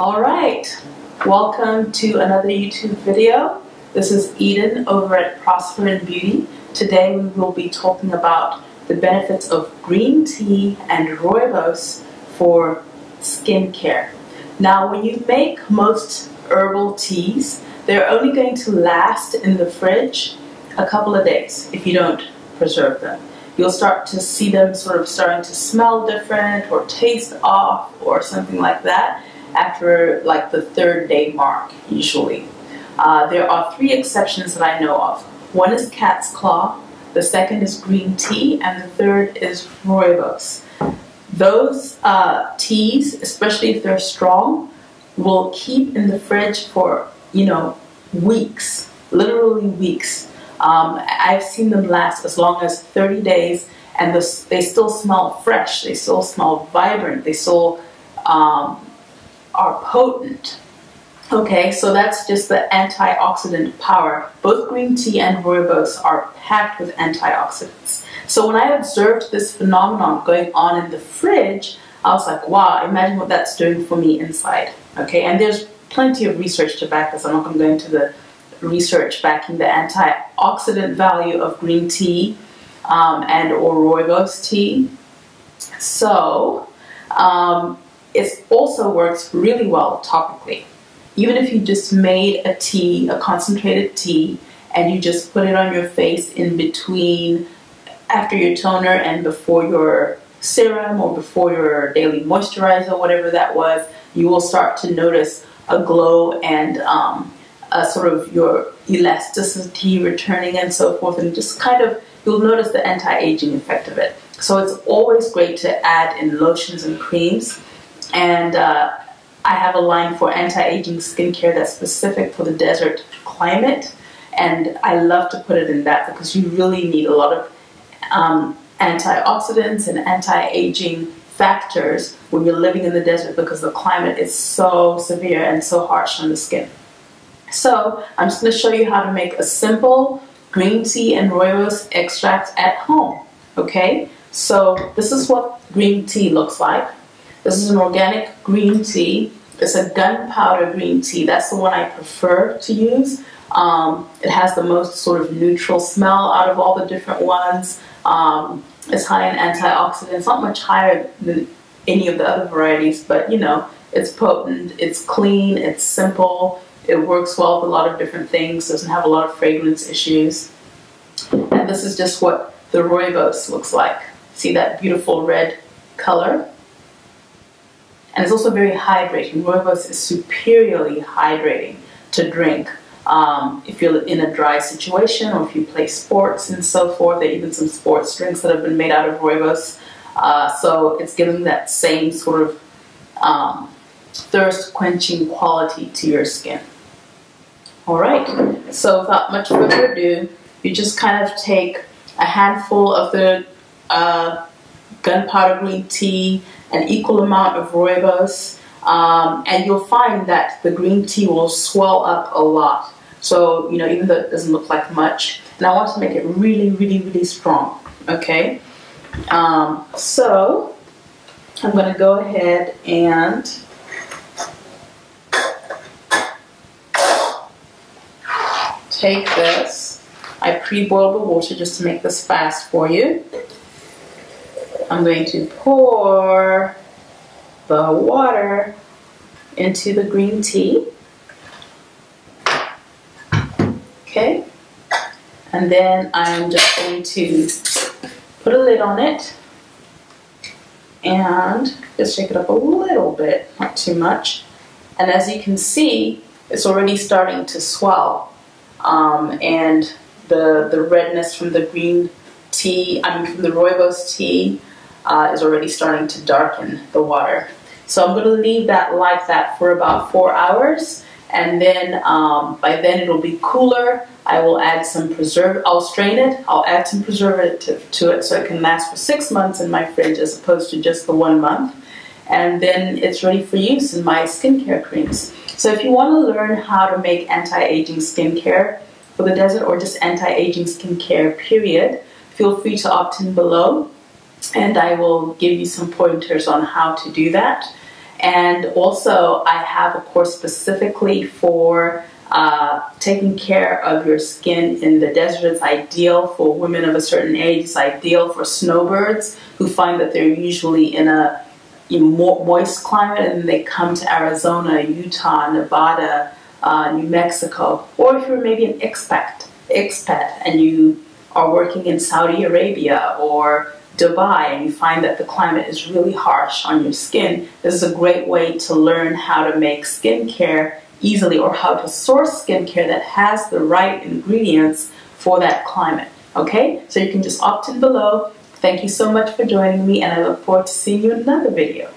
All right, welcome to another YouTube video. This is Eden over at Prosper In Beauty. Today we will be talking about the benefits of green tea and rooibos for skincare. Now when you make most herbal teas, they're only going to last in the fridge a couple of days if you don't preserve them. You'll start to see them sort of starting to smell different or taste off or something like that after like the third day mark usually. Uh, there are three exceptions that I know of. One is cat's claw, the second is green tea, and the third is rooibos. Those uh, teas, especially if they're strong, will keep in the fridge for, you know, weeks, literally weeks. Um, I've seen them last as long as 30 days and the, they still smell fresh, they still smell vibrant, they still um, are potent. Okay, so that's just the antioxidant power. Both green tea and rooibos are packed with antioxidants. So when I observed this phenomenon going on in the fridge, I was like, wow, imagine what that's doing for me inside. Okay, and there's plenty of research to back this. I'm not going to go into the research backing the antioxidant value of green tea um, and or rooibos tea. So um, it also works really well topically. Even if you just made a tea, a concentrated tea, and you just put it on your face in between after your toner and before your serum or before your daily moisturizer, whatever that was, you will start to notice a glow and um, a sort of your elasticity returning and so forth, and just kind of you'll notice the anti-aging effect of it. So it's always great to add in lotions and creams and uh, I have a line for anti-aging skincare that's specific for the desert climate. And I love to put it in that because you really need a lot of um, antioxidants and anti-aging factors when you're living in the desert because the climate is so severe and so harsh on the skin. So I'm just going to show you how to make a simple green tea and rooibos extract at home. Okay, so this is what green tea looks like. This is an organic green tea. It's a gunpowder green tea. That's the one I prefer to use. Um, it has the most sort of neutral smell out of all the different ones. Um, it's high in antioxidants, not much higher than any of the other varieties, but you know, it's potent, it's clean, it's simple, it works well with a lot of different things, doesn't have a lot of fragrance issues. And this is just what the rooibos looks like. See that beautiful red color? And it's also very hydrating. Rooibos is superiorly hydrating to drink um, if you're in a dry situation or if you play sports and so forth. There are even some sports drinks that have been made out of rooibos. Uh, so it's giving that same sort of um, thirst quenching quality to your skin. All right, so without much further ado, you just kind of take a handful of the uh, gunpowder green tea an equal amount of rooibos, um, and you'll find that the green tea will swell up a lot. So, you know, even though it doesn't look like much, and I want to make it really, really, really strong, okay? Um, so, I'm going to go ahead and take this. I pre-boiled the water just to make this fast for you. I'm going to pour the water into the green tea. Okay. And then I'm just going to put a lid on it and just shake it up a little bit, not too much. And as you can see, it's already starting to swell. Um, and the, the redness from the green tea, I mean from the rooibos tea, uh, is already starting to darken the water. So I'm going to leave that like that for about four hours and then um, by then it'll be cooler. I will add some preserve. I'll strain it. I'll add some preservative to it so it can last for six months in my fridge as opposed to just the one month. And then it's ready for use in my skincare creams. So if you want to learn how to make anti-aging skincare for the desert or just anti-aging skincare period, feel free to opt in below and I will give you some pointers on how to do that. And also, I have a course specifically for uh, taking care of your skin in the desert. It's ideal for women of a certain age. It's ideal for snowbirds who find that they're usually in a moist climate and they come to Arizona, Utah, Nevada, uh, New Mexico, or if you're maybe an expat, expat and you are working in Saudi Arabia or Dubai and you find that the climate is really harsh on your skin, this is a great way to learn how to make skincare easily or how to source skincare that has the right ingredients for that climate. Okay, so you can just opt in below. Thank you so much for joining me and I look forward to seeing you in another video.